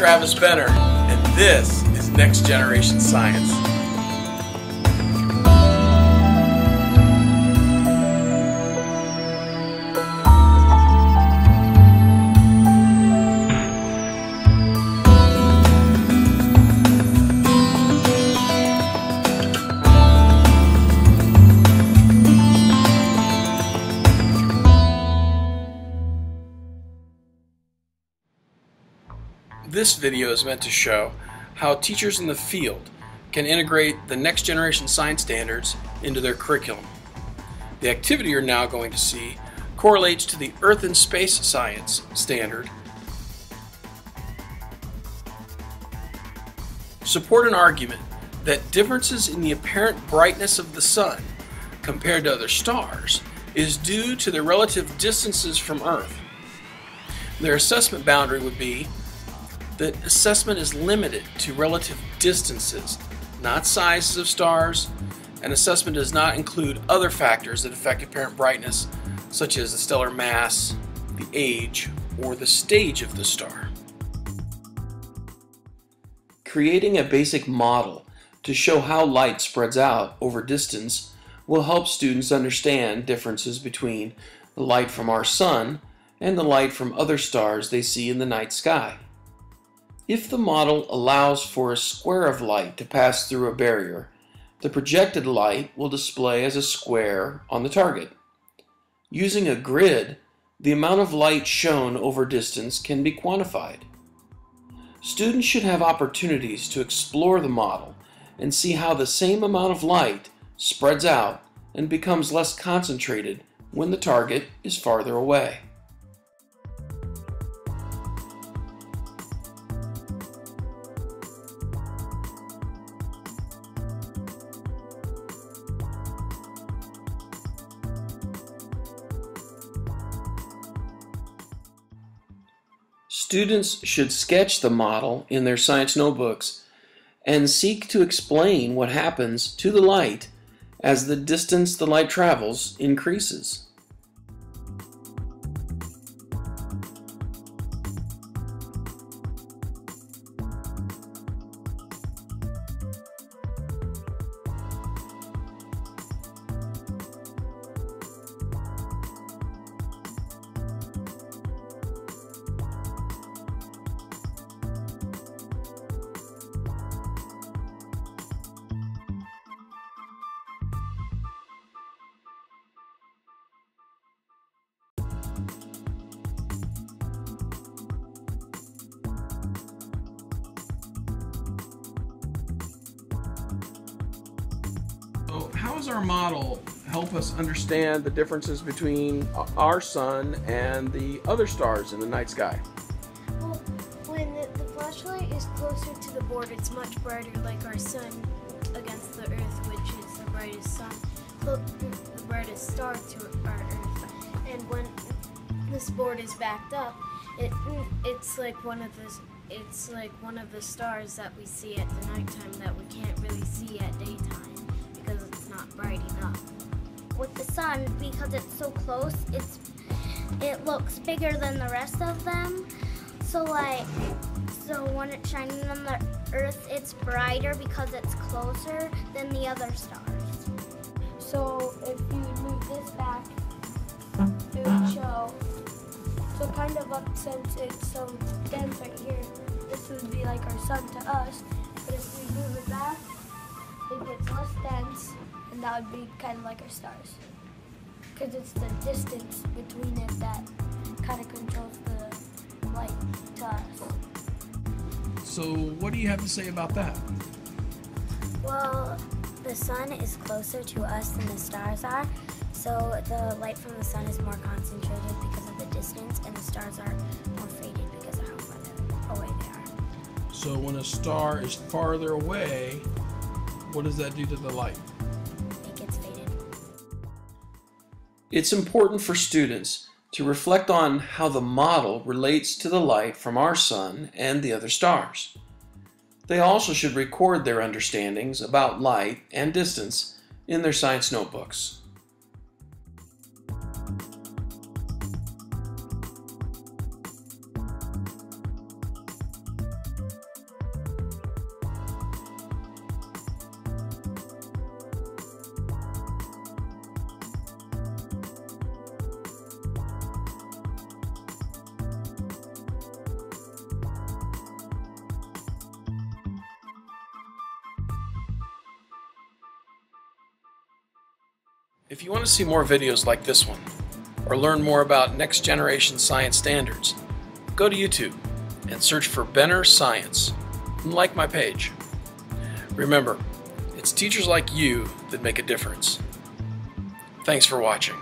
Travis Benner, and this is Next Generation Science. This video is meant to show how teachers in the field can integrate the next generation science standards into their curriculum. The activity you're now going to see correlates to the Earth and Space Science standard. Support an argument that differences in the apparent brightness of the Sun compared to other stars is due to the relative distances from Earth. Their assessment boundary would be that assessment is limited to relative distances, not sizes of stars, and assessment does not include other factors that affect apparent brightness, such as the stellar mass, the age, or the stage of the star. Creating a basic model to show how light spreads out over distance will help students understand differences between the light from our sun and the light from other stars they see in the night sky. If the model allows for a square of light to pass through a barrier, the projected light will display as a square on the target. Using a grid, the amount of light shown over distance can be quantified. Students should have opportunities to explore the model and see how the same amount of light spreads out and becomes less concentrated when the target is farther away. Students should sketch the model in their science notebooks and seek to explain what happens to the light as the distance the light travels increases. Does our model help us understand the differences between our sun and the other stars in the night sky? Well, when the, the flashlight is closer to the board, it's much brighter, like our sun against the Earth, which is the brightest sun, the, brightest star to our Earth. And when this board is backed up, it it's like one of the it's like one of the stars that we see at the nighttime that we can't really sun because it's so close it's it looks bigger than the rest of them so like so when it's shining on the earth it's brighter because it's closer than the other stars So if you move this back, it would show. So kind of up since it's so dense right here, this would be like our sun to us. But if we move it back, it gets less dense, and that would be kind of like our stars. Because it's the distance between it that kind of controls the light to us. So what do you have to say about that? well the sun is closer to us than the stars are so the light from the sun is more concentrated because of the distance and the stars are more faded because of how far away they are So when a star is farther away, what does that do to the light? It's important for students to reflect on how the model relates to the light from our sun and the other stars. They also should record their understandings about light and distance in their science notebooks. If you want to see more videos like this one, or learn more about next generation science standards, go to YouTube and search for Benner Science and like my page. Remember, it's teachers like you that make a difference. Thanks for watching.